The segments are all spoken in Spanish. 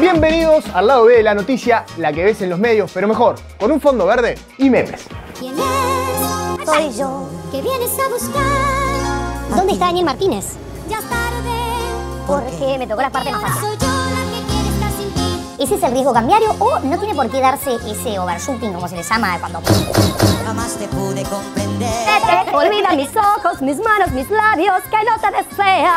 Bienvenidos al lado B de la noticia, la que ves en los medios, pero mejor, con un fondo verde y memes. ¿Quién es? Soy yo. ¿Qué vienes a buscar? ¿Dónde está Daniel Martínez? Ya es tarde. Porque me tocó la parte más fácil. ¿Ese es el riesgo cambiario o no tiene por qué darse ese overshooting, como se le llama cuando... Jamás te pude comprender. Vete, olvida mis ojos, mis manos, mis labios que no te desean.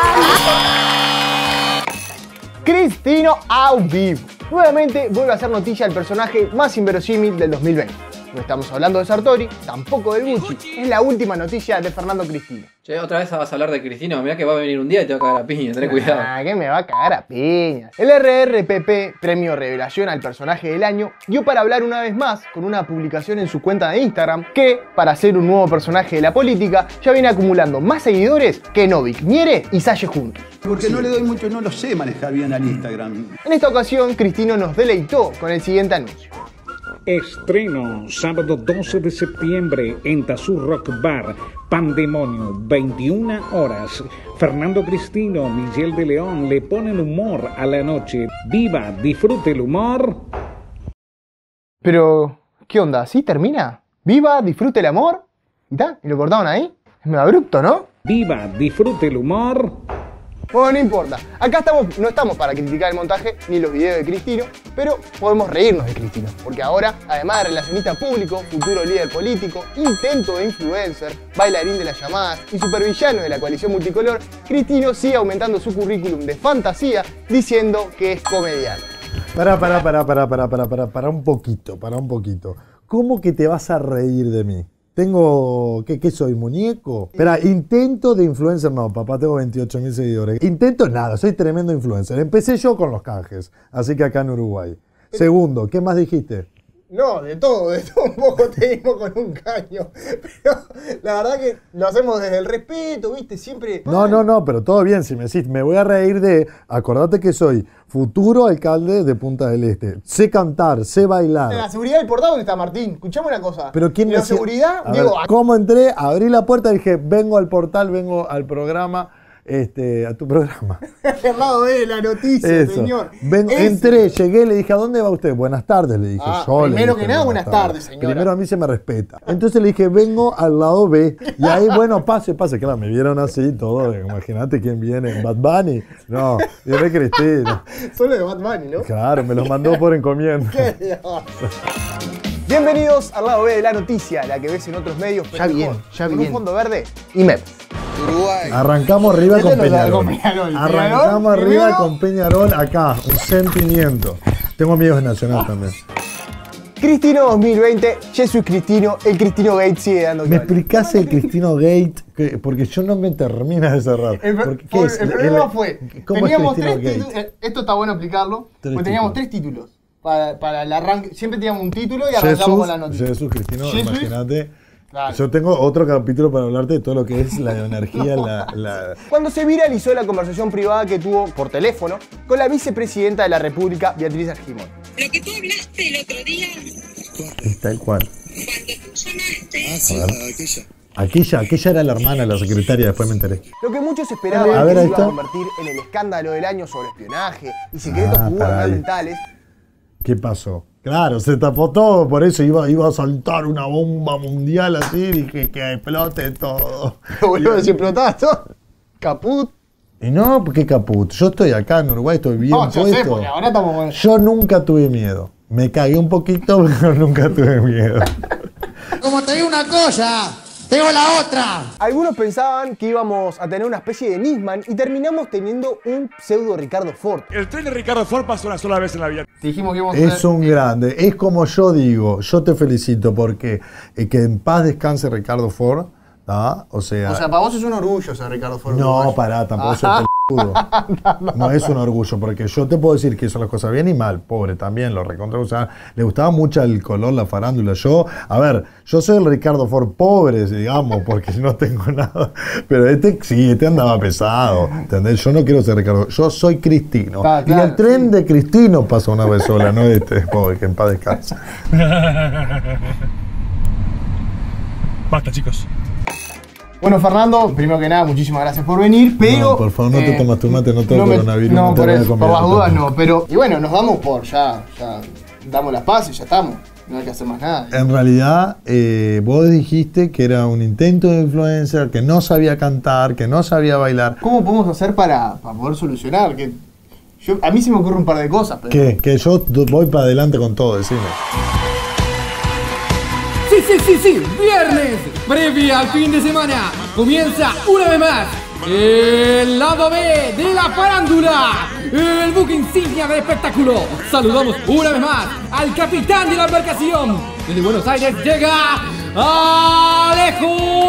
Cristino vivo. Nuevamente vuelve a ser noticia el personaje más inverosímil del 2020. No estamos hablando de Sartori, tampoco del Gucci. Es la última noticia de Fernando Cristino. Che, otra vez vas a hablar de Cristino. Mirá que va a venir un día y te va a cagar a piña, ten cuidado. Ah, que me va a cagar a piñas. El RRPP, premio revelación al personaje del año, dio para hablar una vez más con una publicación en su cuenta de Instagram que, para ser un nuevo personaje de la política, ya viene acumulando más seguidores que Novik, Miere y Salle juntos. Porque no le doy mucho, no lo sé manejar bien al Instagram. En esta ocasión, Cristino nos deleitó con el siguiente anuncio. Estreno sábado 12 de septiembre en Tazú Rock Bar, Pandemonio, 21 horas. Fernando Cristino, Miguel de León le ponen humor a la noche. Viva, disfrute el humor. Pero, ¿qué onda? ¿Así termina? Viva, disfrute el amor. ¿Y tal? ¿Y lo cortaron ahí? Es medio abrupto, ¿no? Viva, disfrute el humor. Bueno, no importa. Acá estamos, no estamos para criticar el montaje ni los videos de Cristino, pero podemos reírnos de Cristino. Porque ahora, además de relacionista público, futuro líder político, intento de influencer, bailarín de las llamadas y supervillano de la coalición multicolor, Cristino sigue aumentando su currículum de fantasía diciendo que es comediante. Pará, pará, pará, pará, pará, pará, pará, pará un poquito, pará un poquito. ¿Cómo que te vas a reír de mí? Tengo, ¿qué, qué soy, muñeco? Espera, intento de influencer, no, papá, tengo 28 mil seguidores. Intento nada, soy tremendo influencer. Empecé yo con los canjes, así que acá en Uruguay. Segundo, ¿qué más dijiste? No, de todo, de todo un poco te digo con un caño. Pero la verdad que lo hacemos desde el respeto, ¿viste? Siempre. No, no, no, pero todo bien, si me decís, me voy a reír de, acordate que soy futuro alcalde de Punta del Este. Sé cantar, sé bailar. La seguridad del portal, ¿dónde está Martín? Escuchame una cosa. Pero quién la decía- seguridad, A ver, digo, ¿cómo entré? Abrí la puerta y dije, vengo al portal, vengo al programa, este, a tu programa. al lado de la noticia, Eso. señor. Ven- entré, llegué, le dije, ¿a dónde va usted? Buenas tardes, le dije. Ah, yo le primero dije, que nada, buenas tardes, señora. Primero a mí se me respeta. Entonces le dije, vengo al lado B. Y ahí, bueno, pase, pase. Claro, me vieron así todo. Imagínate quién viene. Bad Bunny. No, viene Cristina. Solo de Batman, ¿no? Claro, me los mandó por encomienda. Qué Dios. Bienvenidos al lado B de la noticia, la que ves en otros medios. pero Ya viene, ya con viene. un fondo verde y memes. Arrancamos arriba con Peñarol. Arrancamos arriba con Peñarol acá. Un sentimiento. Tengo amigos de Nacional también. Cristino 2020, Jesús Cristino, el Cristino Gates sigue dando ¿Me explicás el Cristino Gate? Que- Porque yo no me termina de cerrar. El, problema El- fue, ¿Cómo teníamos es tres Gate? títulos, esto está bueno explicarlo, Tres porque teníamos títulos. tres títulos para, para el arranque, siempre teníamos un título y arrancamos Jesús, con la noticia. Jesús Cristino, imagínate. Claro. Yo tengo otro capítulo para hablarte de todo lo que es la energía, la, la- Cuando se viralizó la conversación privada que tuvo por teléfono con la vicepresidenta de la República, Beatriz Argimón. Lo que tú hablaste el otro día, es tal cual. cuando tú llamaste, Aquella, aquella era la hermana de la secretaria, después me enteré. Lo que muchos esperaban A ver, que se iba a convertir en el escándalo del año sobre espionaje y secretos Ah, gubernamentales, ¿Qué pasó? Claro, se tapó todo, por eso iba, iba a saltar una bomba mundial así, dije que explote todo. boludo, se explotaba todo. Caput. Y no, ¿qué caput? Yo estoy acá en Uruguay, estoy bien No, yo sé, puesto. porque ahora estamos con... Yo nunca tuve miedo. Me cagué un poquito, pero nunca tuve miedo. Como te digo una cosa, tengo la otra. Algunos pensaban que íbamos a tener una especie de Nisman y terminamos teniendo un pseudo Ricardo Ford. El tren de Ricardo Ford pasó una sola vez en la vida. Dijimos que íbamos a Es un grande. Es como yo digo, yo te felicito porque eh, que en paz descanse Ricardo Ford. ¿Tá? O sea, O sea, para vos es un orgullo ser Ricardo Ford. no, uruguayo. pará, tampoco soy peludo. No es un orgullo, porque yo te puedo decir que hizo las cosas bien y mal, pobre también, lo recontra usaba. Le gustaba mucho el color, la farándula. Yo, a ver, yo soy el Ricardo Ford pobre, digamos, porque no tengo nada. Pero este sí, este andaba pesado. ¿Entendés? Yo no quiero ser Ricardo, yo soy Cristino. Ah, y el tren de Cristino pasa una vez sola, no este, pobre, que en paz descanse. Basta, chicos. Bueno, Fernando, primero que nada, muchísimas gracias por venir, pero... No, por favor, no te eh, tomas tu mate, no tengo me- coronavirus. No, te por, eso, por las no dudas te- no, pero... Y bueno, nos damos por ya, ya damos las y ya estamos. No hay que hacer más nada. En realidad, eh, vos dijiste que era un intento de influencer, que no sabía cantar, que no sabía bailar. ¿Cómo podemos hacer para, para poder solucionar? Que yo, a mí se me ocurre un par de cosas, pero... Que, que yo voy para adelante con todo, decime. Sí, sí, sí, sí, viernes, previa al fin de semana, comienza una vez más el lado B de la farándula, el buque insignia del espectáculo. Saludamos una vez más al capitán de la embarcación. Desde Buenos Aires llega Alejo.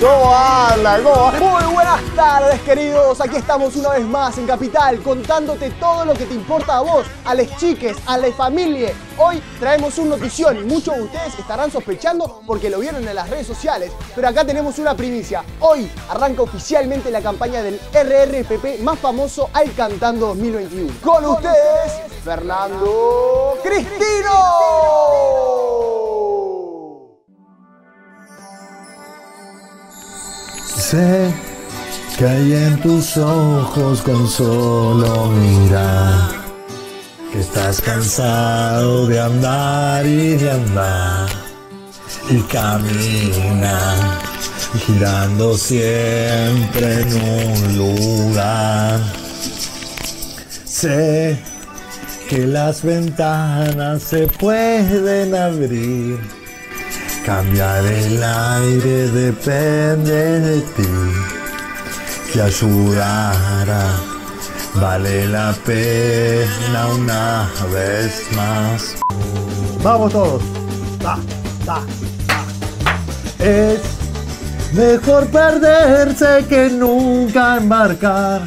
¿Cómo anda? Muy buenas tardes, queridos. Aquí estamos una vez más en Capital, contándote todo lo que te importa a vos, a las chiques, a la familia. Hoy traemos una notición y muchos de ustedes estarán sospechando porque lo vieron en las redes sociales. Pero acá tenemos una primicia. Hoy arranca oficialmente la campaña del RRPP más famoso Al Cantando 2021. Con ustedes, Fernando Cristino. Sé que hay en tus ojos con solo mirar que estás cansado de andar y de andar y camina girando siempre en un lugar. Sé que las ventanas se pueden abrir Cambiar el aire depende de ti. Te ayudará. Vale la pena una vez más. Vamos todos. Ta, ta, ta. Es mejor perderse que nunca embarcar.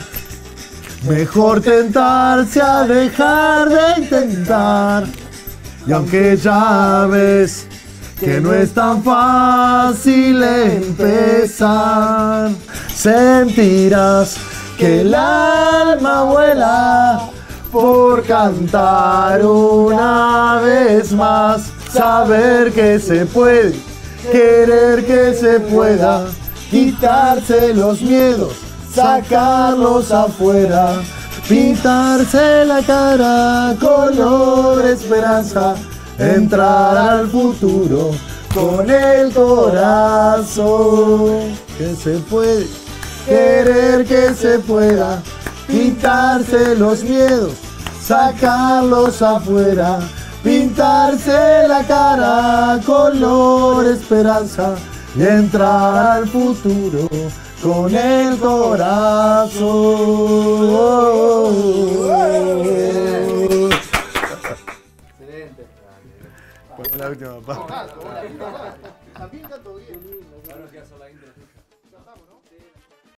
Mejor tentarse a dejar de intentar. Y aunque ya ves que no es tan fácil empezar. Sentirás que el alma vuela por cantar una vez más. Saber que se puede, querer que se pueda, quitarse los miedos, sacarlos afuera. Pintarse la cara color esperanza entrar al futuro con el corazón. Que se puede, querer que se pueda, quitarse los miedos, sacarlos afuera, pintarse la cara color esperanza y entrar al futuro con el corazón. Ponme la